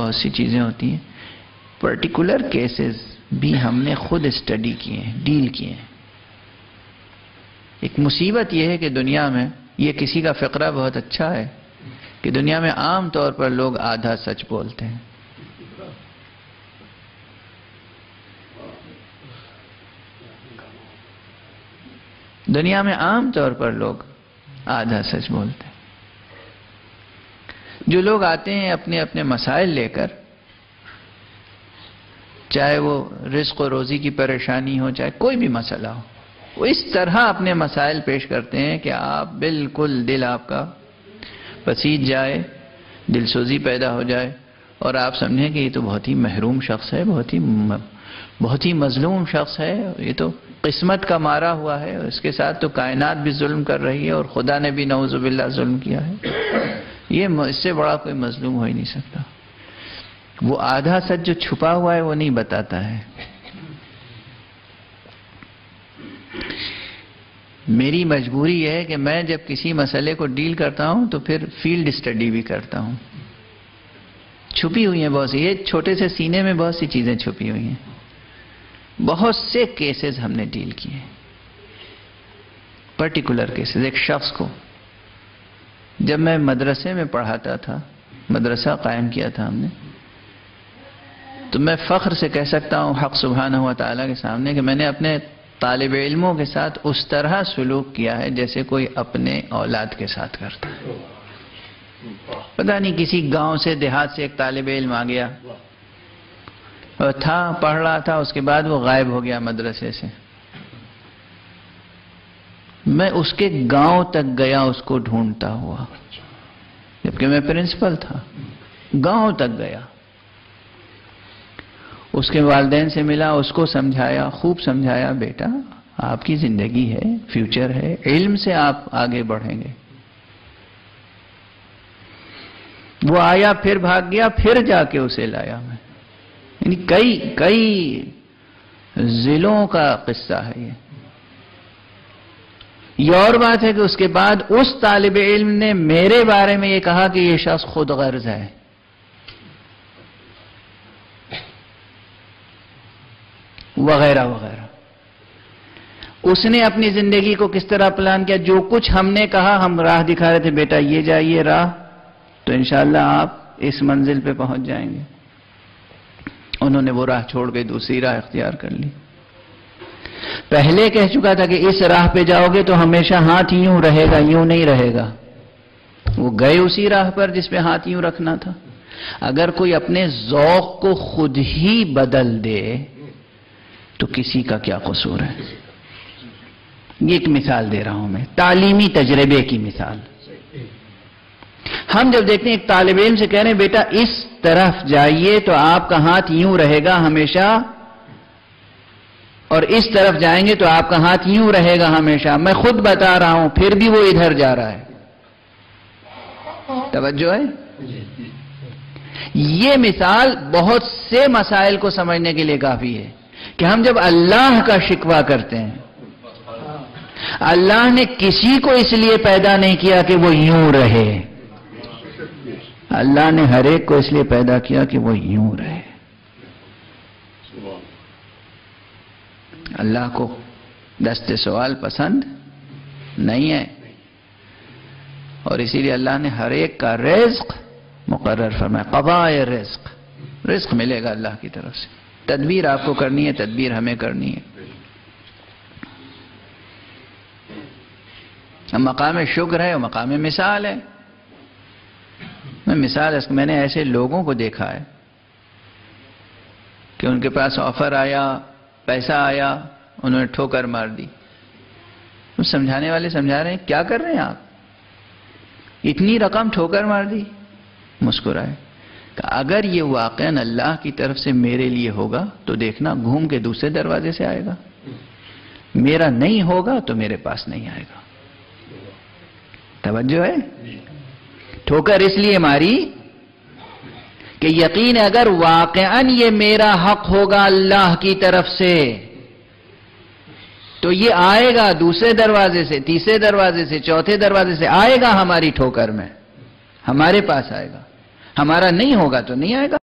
बहुत सी चीज़ें होती हैं। पर्टिकुलर केसेस भी हमने खुद स्टडी किए हैं डील किए हैं। एक मुसीबत यह है कि दुनिया में ये किसी का फ़िक्रा बहुत अच्छा है कि दुनिया में आम तौर पर लोग आधा सच बोलते हैं। दुनिया में आम तौर पर लोग आधा सच बोलते हैं। जो लोग आते हैं अपने अपने मसाइल लेकर, चाहे वो रिस्क और रोजी की परेशानी हो, चाहे कोई भी मसला हो, वो इस तरह अपने मसाइल पेश करते हैं कि आप बिल्कुल दिल आपका पसीज जाए, दिलसोजी पैदा हो जाए। और आप समझें कि ये तो बहुत ही महरूम शख्स है, बहुत ही बहुत ही मजलूम शख्स है, ये तो किस्मत का मारा हुआ है इसके साथ तो कायनात भी जुल्म कर रही है और खुदा ने भी नवजुबिल्ला जुल्म किया है। ये इससे बड़ा कोई मजलूम हो ही नहीं सकता। वो आधा सच जो छुपा हुआ है, वो नहीं बताता है। मेरी मजबूरी है कि मैं जब किसी मसले को डील करता हूँ तो फिर फ़ील्ड स्टडी भी करता हूँ। छुपी हुई हैं बहुत सी। ये छोटे से सीने में बहुत सी चीज़ें छुपी हुई हैं। बहुत से केसेस हमने डील किए। पर्टिकुलर केसेस एक शख्स को। जब मैं मदरसे में पढ़ाता था, मदरसा कायम किया था हमने तो मैं फ़ख्र से कह सकता हूँ हक सुबहान हुआ ताला के सामने कि मैंने अपने तालब इलमों के साथ उस तरह सलूक किया है जैसे कोई अपने औलाद के साथ करता है। पता नहीं किसी गाँव से देहात से एक तालब इल्म आ गया। और था, पढ़ रहा था, उसके बाद वो गायब हो गया मदरसे से। मैं उसके गाँव तक गया, उसको ढूंढता हुआ। जबकि मैं प्रिंसिपल था, गाँव तक गया। उसके वालदेन से मिला, उसको समझाया, खूब समझाया, बेटा, आपकी ज़िंदगी है, फ्यूचर है, इल्म से आप आगे बढ़ेंगे। वो आया, फिर भाग गया, फिर जाके उसे लाया मैं। यानी कई कई जिलों का किस्सा है ये। ये और बात है कि उसके बाद उस तालिब इल्म ने मेरे बारे में यह कहा कि यह शख्स खुद गर्ज है। वगैरह वगैरह। उसने अपनी ज़िंदगी को किस तरह प्लान किया? जो कुछ हमने कहा, हम राह दिखा रहे थे, बेटा, ये जाइए राह तो इंशाला आप इस मंजिल पे पहुँच जाएँगे। उन्होंने वो राह छोड़ के दूसरी राह इख्तियार कर ली। पहले कह चुका था कि इस राह पे जाओगे तो हमेशा हाथ यूँ रहेगा, यूँ नहीं रहेगा। वो गए उसी राह पर जिसपे हाथ यूँ रखना था। अगर कोई अपने जौक को खुद ही बदल दे तो किसी का क्या कसूर है? ये एक मिसाल दे रहा हूँ मैं, तालीमी तजर्बे की मिसाल। हम जब देखते हैं, एक तालब इम से कह रहे हैं, बेटा, इस तरफ़ जाइए तो आपका हाथ यूँ रहेगा, हमेशा और इस तरफ़ जाएँगे तो आपका हाथ यूँ रहेगा हमेशा। मैं खुद बता रहा हूँ, फिर भी वो इधर जा रहा है। तवज्जो है? ये मिसाल बहुत से मसाइल को समझने के लिए काफ़ी है कि हम जब अल्लाह का शिकवा करते हैं, अल्लाह ने किसी को इसलिए पैदा नहीं किया कि वो यूँ रहे। अल्लाह ने हर एक को इसलिए पैदा किया कि वो यूँ रहे। अल्लाह को दस्ते सवाल पसंद नहीं है। और इसीलिए अल्लाह ने हर एक का रिस्क मुकर्र फरमाया। कबाए रिस्क रिस्क मिलेगा अल्लाह की तरफ़ से। तदबीर आपको करनी है, तदबीर हमें करनी है। मकाम शुक्र है, और मकाम मिसाल है। मैं मिसाल मैंने ऐसे लोगों को देखा है कि उनके पास ऑफ़र आया पैसा आया उन्होंने ठोकर मार दी। तो समझाने वाले समझा रहे हैं क्या कर रहे हैं आप? इतनी रकम ठोकर मार दी। मुस्कुराए। अगर ये वाक़ अल्लाह की तरफ़ से मेरे लिए होगा तो देखना घूम के दूसरे दरवाजे से आएगा। मेरा नहीं होगा तो मेरे पास नहीं आएगा। तवज्जो है? ठोकर इसलिए मारी कि यकीन अगर वाकन ये मेरा हक होगा अल्लाह की तरफ़ से तो ये आएगा दूसरे दरवाजे से, तीसरे दरवाजे से, चौथे दरवाजे से, आएगा हमारी ठोकर में। हमारे पास आएगा। हमारा नहीं होगा तो नहीं आएगा।